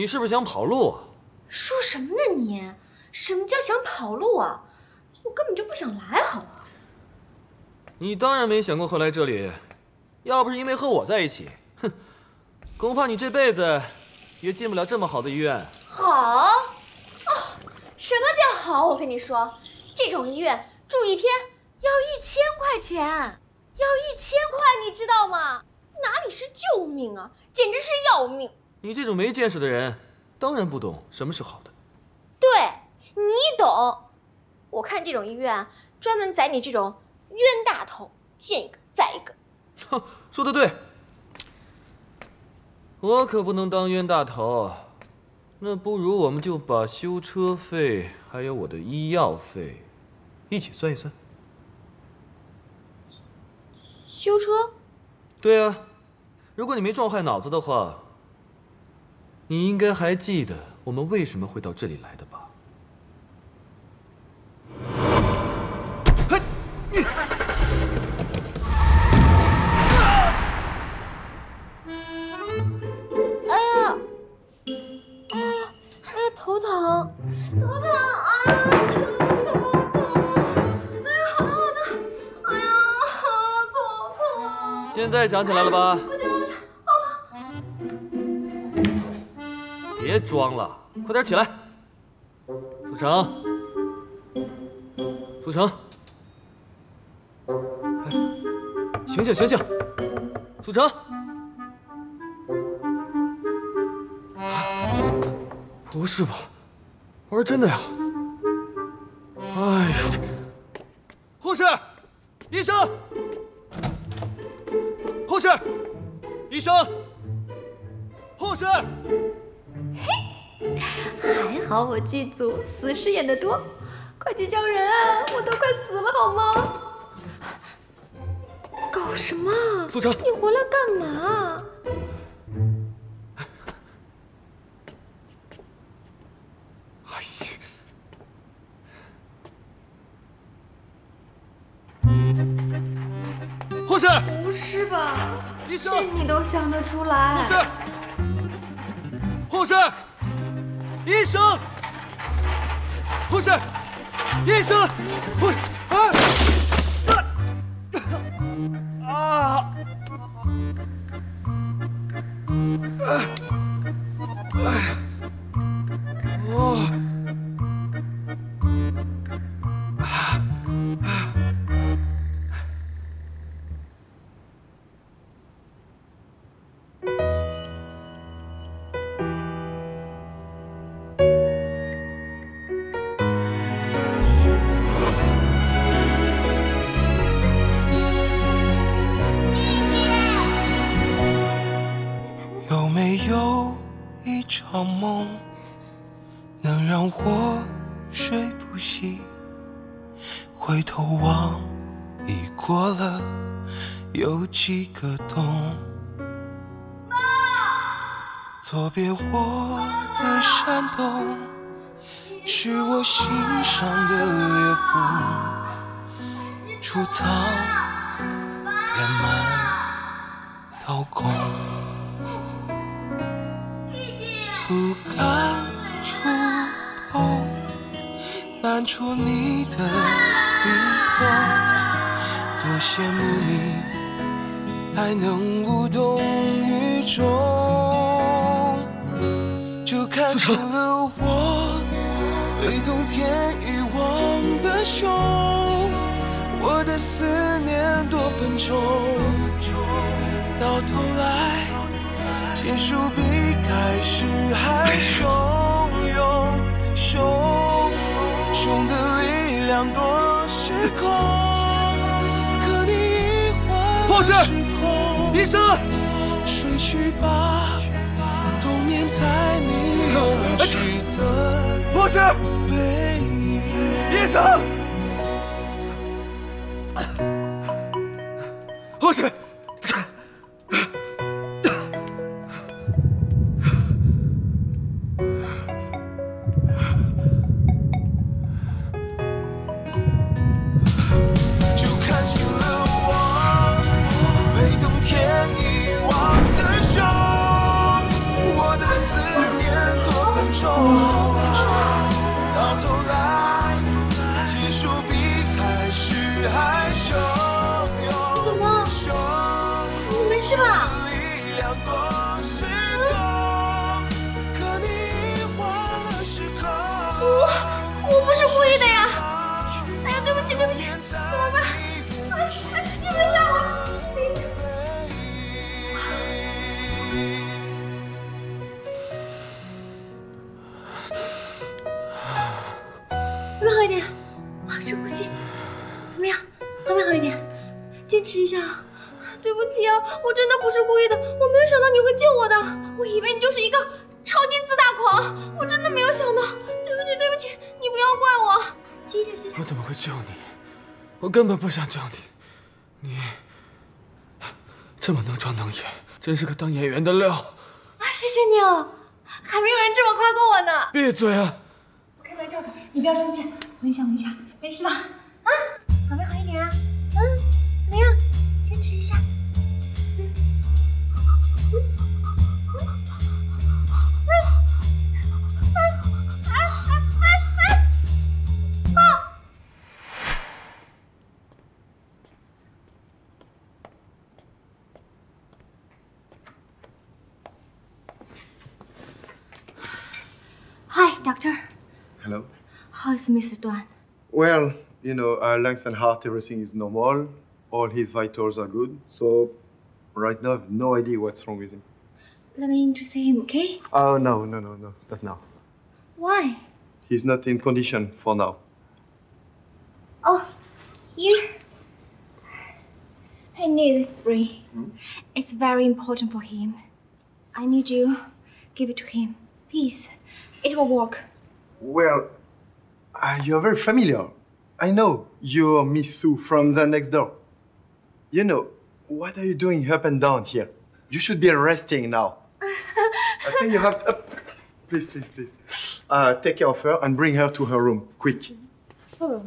你是不是想跑路？说什么呢你？什么叫想跑路啊？我根本就不想来，好不好？你当然没想过会来这里，要不是因为和我在一起，哼，恐怕你这辈子也进不了这么好的医院。好，哦，什么叫好？我跟你说，这种医院住一天要一千块钱，要一千块，你知道吗？哪里是救命啊，简直是要命！你这种没见识的人，当然不懂什么是好的。对，你懂。我看这种医院专门宰你这种冤大头，见一个宰一个。哼，说的对。我可不能当冤大头。那不如我们就把修车费还有我的医药费一起算一算。修车？对啊，如果你没撞坏脑子的话，你应该还记得我们为什么会到这里来的吧？哎呀，哎呀，哎呀，头疼，头疼，哎呀，头疼，哎呀，好疼，好疼，哎呀，头疼。现在想起来了吧？别装了，快点起来。苏成，苏成，醒醒醒醒，苏成，不是吧？我说真的呀。哎呀，这护士，医生，护士，医生，护士。还好我剧组死尸演的多，快去叫人啊！我都快死了好吗？搞什么？苏成你回来干嘛？哎呀！护士，不是吧？医生，这你都想得出来？护士，护士，医生，护士，医生，护场梦，能让我睡不醒？回头望，已过了有几个冬。作别我的山洞，是我心上的裂缝，储藏填满掏空。难捉你的影踪。多羡慕你还能无动于衷，就看出了我被冬天遗忘的胸。我的思念多笨重，到头来。结束比开始还汹涌，汹汹的力量多失控。可你已换了时空，医生，睡去吧，冬眠在你拥挤的护士，背影。医生，护士。是吧？我我不是故意的呀！哎呀，对不起对不起，怎么办？哎哎，你别吓我！后面好一点，深呼吸，怎么样？后面好一点，坚持一下啊！对不起啊，我真的不是故意的，我没有想到你会救我的，我以为你就是一个超级自大狂，我真的没有想到。对不起，对不起，你不要怪我。吸一下，吸一下。我怎么会救你？我根本不想救你，你这么能装能演，真是个当演员的料。啊，谢谢你哦，还没有人这么夸过我呢。闭嘴啊！我开玩笑的，你不要生气。闻一下，闻一下，没事吧？啊，doctor. Hello. How is Mr. Duan? Well, you know, uh, lungs and heart, everything is normal. All his vitals are good. So, right now, I have no idea what's wrong with him. Let me see him, okay? Oh, no, no, no, no, not now. Why? He's not in condition for now. Oh, here. I need this spray. It's very important for him. I need you. Give it to him. Please. It will work. Well, uh, you're very familiar. I know you're Miss Sue from the next door. You know, what are you doing up and down here? You should be resting now. I think you have. Uh, please, please, please. Uh, take care of her and bring her to her room, quick. Oh,